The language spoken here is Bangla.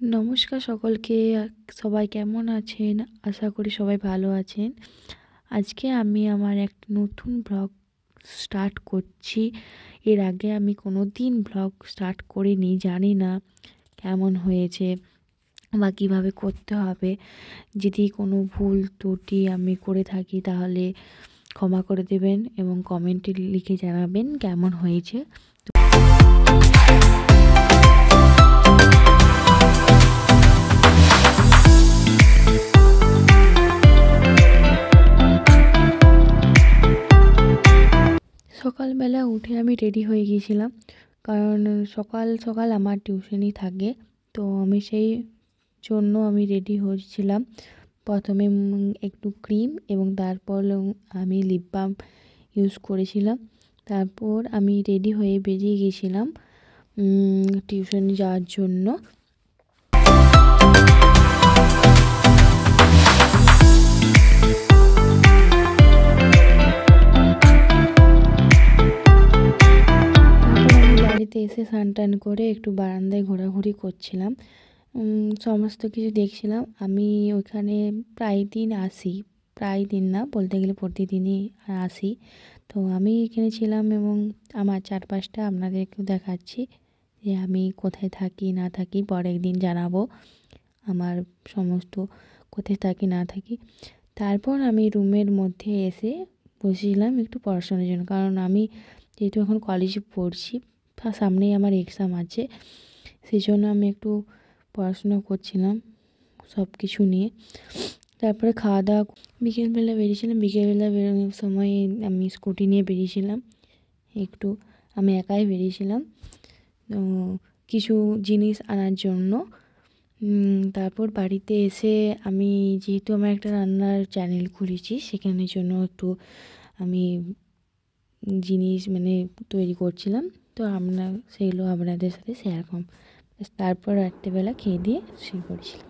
নমস্কার সকলকে, সবাই কেমন আছেন? আশা করি সবাই ভালো আছেন। আজকে আমি আমার একটা নতুন ব্লগ স্টার্ট করছি। এর আগে আমি কোনো দিন ব্লগ স্টার্ট করিনি, জানি না কেমন হয়েছে বা কীভাবে করতে হবে। যদি কোনো ভুল ত্রুটি আমি করে থাকি তাহলে ক্ষমা করে দেবেন এবং কমেন্টে লিখে জানাবেন কেমন হয়েছে। সকালবেলা উঠে আমি রেডি হয়ে গিয়েছিলাম। কারণ সকাল সকাল আমার টিউশনি থাকে, তো আমি সেই জন্য আমি রেডি হয়েছিলাম। প্রথমে একটু ক্রিম এবং তারপর আমি লিপ বাম ইউজ করেছিলাম। তারপর আমি রেডি হয়ে বেরিয়ে গিয়েছিলাম টিউশনি যাওয়ার জন্য। এসে স্নান টান করে একটু বারান্দায় ঘোরাঘুরি করছিলাম। সমস্ত কিছু দেখছিলাম। আমি ওখানে প্রায় দিন আসি। প্রায় দিন না, বলতে গেলে প্রতিদিনই আসি। তো আমি এখানে ছিলাম এবং আমার চারপাশটা আপনাদেরকেও দেখাচ্ছি যে আমি কোথায় থাকি, না থাকি। পরের দিন জানাব আমার সমস্ত কোথায় থাকি, না থাকি। তারপর আমি রুমের মধ্যে এসে বসেছিলাম একটু পড়াশোনার জন্য। কারণ আমি যেহেতু এখন কলেজে পড়ছি সামনেই আমার এক্সাম আছে। সেই জন্য আমি একটু পড়াশোনা করছিলাম সব কিছু নিয়ে। তারপরে খাওয়া দাওয়া বিকেলবেলা বেরিয়েছিলাম। বিকেলবেলা বেরোনোর সময় আমি স্কুটি নিয়ে বেরিয়েছিলাম। একটু আমি একাই বেরিয়েছিলাম। কিছু জিনিস আনার জন্য। তারপর বাড়িতে এসে আমি যেহেতু আমার একটা রান্নার চ্যানেল খুলেছি, সেখানের জন্য একটু আমি জিনিস মানে তৈরি করছিলাম। তো আমরা সেগুলো আপনাদের সাথে শেয়ার করব। তারপর রাত্রিবেলা খেয়ে দিয়ে শুয়ে পড়েছিলাম।